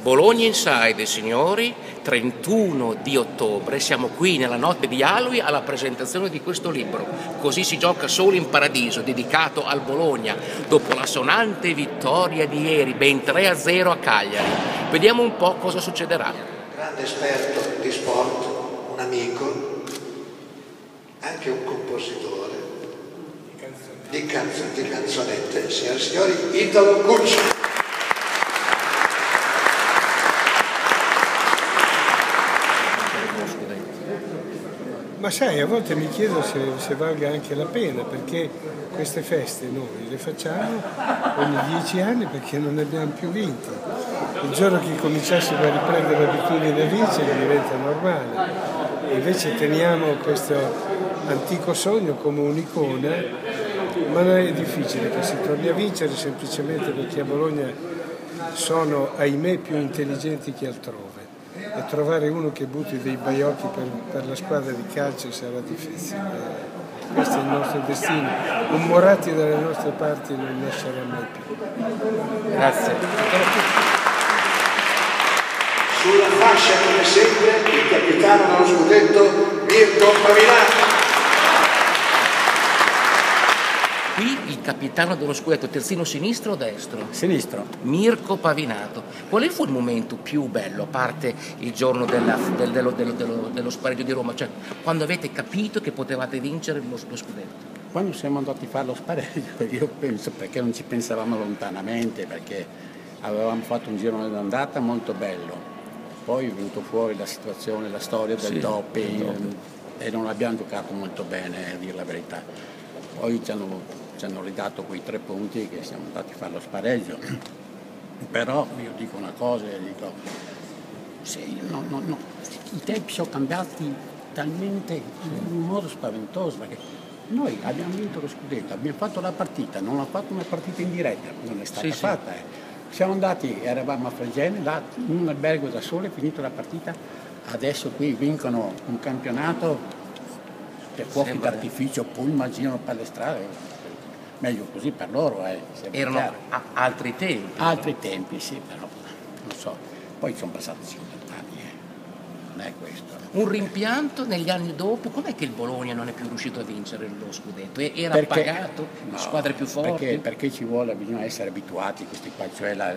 Bologna Inside, signori, 31 di ottobre, siamo qui nella notte di Halloween alla presentazione di questo libro. Così si gioca solo in paradiso, dedicato al Bologna, dopo la sonante vittoria di ieri, ben 3-0 a Cagliari. Vediamo un po' cosa succederà. Grande esperto di sport, un amico, anche un compositore di, canzo, di canzonette, signori, Italo Cucci. Ma sai, a volte mi chiedo se, se, valga anche la pena, perché queste feste noi le facciamo ogni dieci anni perché non ne abbiamo più vinte. Il giorno che cominciassimo a riprendere l'abitudine da vincere diventa normale. Invece teniamo questo antico sogno come un'icona, ma non è difficile che si torni a vincere semplicemente perché a Bologna sono, ahimè, più intelligenti che altrove e trovare uno che butti dei baiocchi per, per la squadra di calcio sarà difficile. Questo è il nostro destino. Un Moratti dalle nostre parti non nascerà mai più. Grazie. Sulla fascia, come sempre, il capitano dello scudetto Mirko Pavinati. Qui il capitano dello scudetto, terzino sinistro o destro? Sinistro. Mirko Pavinato. Qual fu il momento più bello, a parte il giorno della, del, dello, dello, dello, dello, spareggio di Roma, cioè quando avete capito che potevate vincere lo, lo scudetto? Quando siamo andati a fare lo spareggio, io penso perché non ci pensavamo lontanamente, perché avevamo fatto un giro d'andata molto bello. Poi è venuto fuori la situazione, la storia del sì, doping e non abbiamo giocato molto bene, a dire la verità. Poi ci hanno ci hanno ridato quei tre punti che siamo andati a fare lo spareggio. Però io dico una cosa, dico, sì, no, no, no. i tempi sono cambiati talmente in un modo spaventoso perché noi abbiamo vinto lo scudetto, abbiamo fatto la partita, non ha fatto una partita in diretta, non è stata sì, fatta. Sì. Eh. Siamo andati, eravamo a Fregene, là, in un albergo da sole, finito la partita, adesso qui vincono un campionato per fuochi d'artificio, pullman, girano per le strade meglio così per loro. Eh, Erano altri tempi. Altri tempi, sì, però non so. Poi sono passati 50 anni, eh. non è questo. Un rimpianto negli anni dopo, com'è che il Bologna non è più riuscito a vincere lo scudetto? Era perché, pagato? No, squadre più forti? Perché, perché, ci vuole, bisogna essere abituati questi qua, cioè la,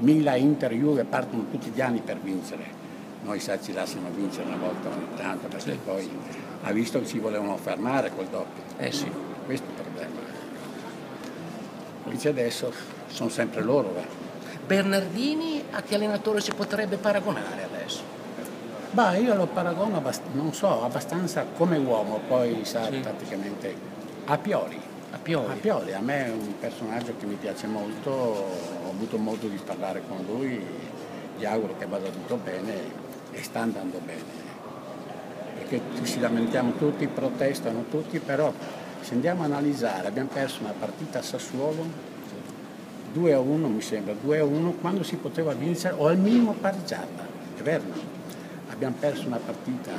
Mila Inter Juve partono tutti gli anni per vincere. Noi ci lasciano vincere una volta ogni tanto perché sì. poi ha visto che ci volevano fermare col doppio. Eh sì. Questo è il problema. Invece adesso sono sempre loro. Eh. Bernardini a che allenatore si potrebbe paragonare adesso? Beh, io lo paragono, abbast- non so, abbastanza come uomo, poi sa sì. praticamente a Pioli. A Pioli. a Pioli. A me è un personaggio che mi piace molto, ho avuto modo di parlare con lui, gli auguro che vada tutto bene e sta andando bene. Perché ci lamentiamo tutti, protestano tutti, però se andiamo a analizzare, abbiamo perso una partita a Sassuolo 2 a 1 mi sembra, 2 a 1 quando si poteva vincere o al minimo pareggiata, è vero? Abbiamo perso una partita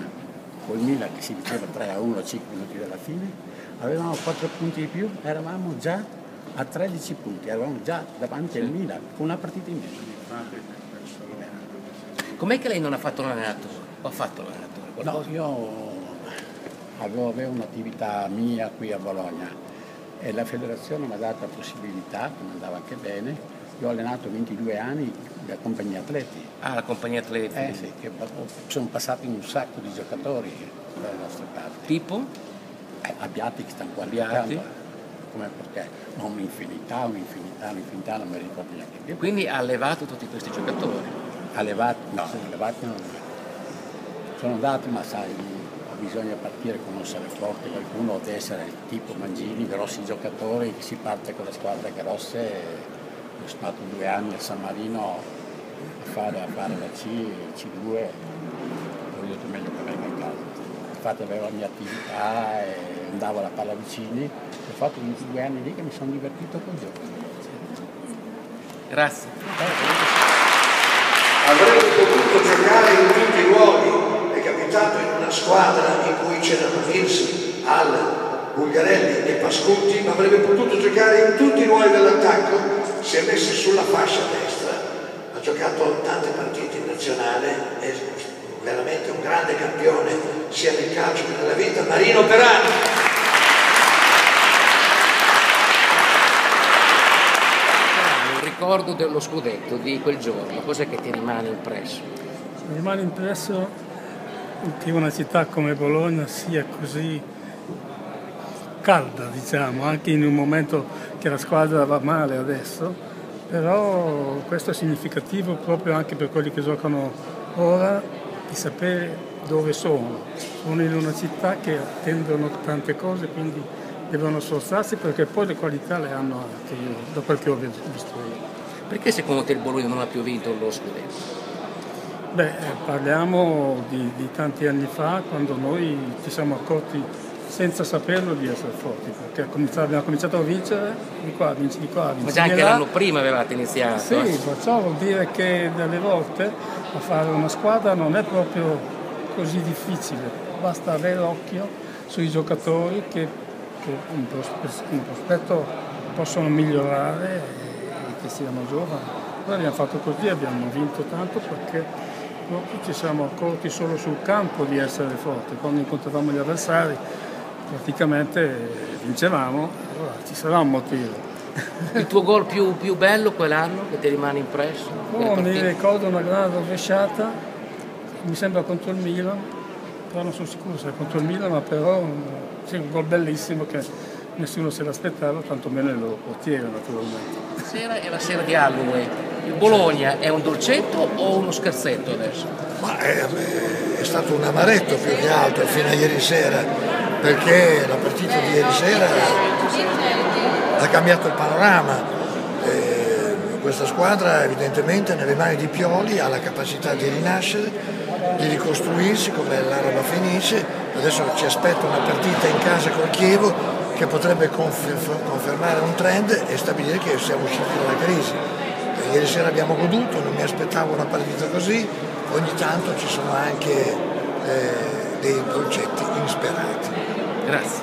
col Milan che si diceva 3 a 1 a 5 minuti dalla fine, avevamo 4 punti di più, eravamo già a 13 punti, eravamo già davanti al Milan con una partita in meno. Com'è che lei non ha fatto l'allenatore? O ha fatto l'allenatore? No, io avevo, un'attività mia qui a Bologna e la federazione mi ha dato la possibilità, che mi andava anche bene, io ho allenato 22 anni la compagnia atleti. Ah, la compagnia atleti? Eh sì, che sono passati un sacco di giocatori dalle nostre parti. Tipo? Eh, Abbiati che stanno qua Abbiati? Come perché? Ma un'infinità, un'infinità, un'infinità, non mi ricordo neanche più. Quindi ha allevato tutti questi giocatori? Allevato? No, sì. allevati non. Sono andati, ma sai, bisogna partire, conoscere forte qualcuno, deve essere tipo Mangini, grossi giocatori, si parte con le squadre grosse, ho stato due anni a San Marino a fare, a fare la C, C2, ho detto meglio che venga a casa. Infatti avevo la mia attività e andavo alla palla vicini, ho fatto 22 anni lì che mi sono divertito con gioco. Grazie. Giocare in tutti i ruoli, capitato in una squadra in cui c'erano Vinci, Al, Bulgarelli e Pascutti, ma avrebbe potuto giocare in tutti i ruoli dell'attacco se avesse sulla fascia destra. nazionale, è veramente un grande campione sia nel calcio che nella vita, Marino Perani. Il ricordo dello scudetto di quel giorno, cos'è che ti rimane impresso? Mi rimane impresso che una città come Bologna sia così calda, diciamo, anche in un momento che la squadra va male adesso, però questo è significativo proprio anche per quelli che giocano ora di sapere dove sono. Sono in una città che attendono tante cose, quindi devono sforzarsi perché poi le qualità le hanno anche io, da quel che ho visto io. Perché secondo te il Bologna non ha più vinto lo scudetto? Beh, eh, parliamo di, di tanti anni fa quando noi ci siamo accorti senza saperlo di essere forti, perché abbiamo cominciato a vincere di qua, vinci di qua, vinci Ma già anche là. l'anno prima avevate iniziato. Sì, eh? perciò vuol dire che delle volte a fare una squadra non è proprio così difficile, basta avere occhio sui giocatori che, che in, prospe- in prospetto possono migliorare e che siano giovani. Noi abbiamo fatto così, abbiamo vinto tanto perché proprio ci siamo accorti solo sul campo di essere forti, quando incontravamo gli avversari praticamente vincevamo, allora ci sarà un motivo. Il tuo gol più, più bello quell'anno che ti rimane impresso? Oh, mi ricordo una grande rovesciata, mi sembra contro il Milan, però non sono sicuro se è contro il Milan, ma però sì, un gol bellissimo che nessuno se l'aspettava, tantomeno il loro portiere naturalmente. Sera è la sera di Halloween. Il Bologna è un dolcetto o uno scherzetto adesso? Ma è, è stato un amaretto più che altro fino a ieri sera, perché la partita di ieri sera ha cambiato il panorama. Eh, questa squadra evidentemente nelle mani di Pioli ha la capacità di rinascere, di ricostruirsi come l'Araba Fenice. Adesso ci aspetta una partita in casa col Chievo che potrebbe confer- confermare un trend e stabilire che siamo usciti dalla crisi. Ieri sera abbiamo goduto, non mi aspettavo una partita così, ogni tanto ci sono anche eh, dei dolcetti insperati. Grazie.